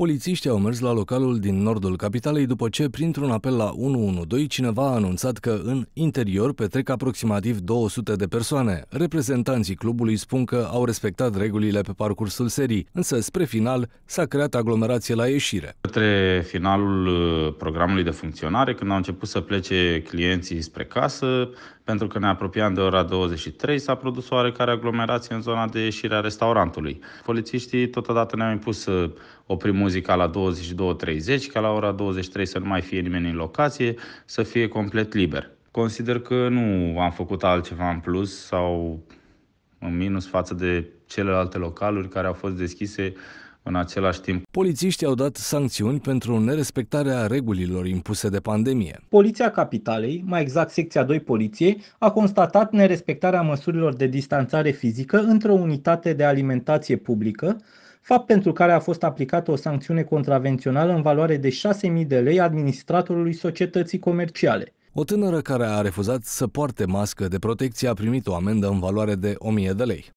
Polițiștii au mers la localul din nordul capitalei după ce, printr-un apel la 112, cineva a anunțat că în interior petrec aproximativ 200 de persoane. Reprezentanții clubului spun că au respectat regulile pe parcursul serii, însă spre final s-a creat aglomerație la ieșire. Către finalul uh, programului de funcționare, când au început să plece clienții spre casă, pentru că ne apropiam de ora 23, s-a produs oarecare aglomerație în zona de ieșire a restaurantului. Polițiștii totodată ne-au impus să oprim muzica la 22.30, ca la ora 23 să nu mai fie nimeni în locație, să fie complet liber. Consider că nu am făcut altceva în plus sau în minus față de celelalte localuri care au fost deschise în același timp. Polițiștii au dat sancțiuni pentru nerespectarea regulilor impuse de pandemie. Poliția Capitalei, mai exact secția 2 Poliție, a constatat nerespectarea măsurilor de distanțare fizică într-o unitate de alimentație publică, fapt pentru care a fost aplicată o sancțiune contravențională în valoare de 6.000 de lei administratorului societății comerciale. O tânără care a refuzat să poarte mască de protecție a primit o amendă în valoare de 1000 de lei.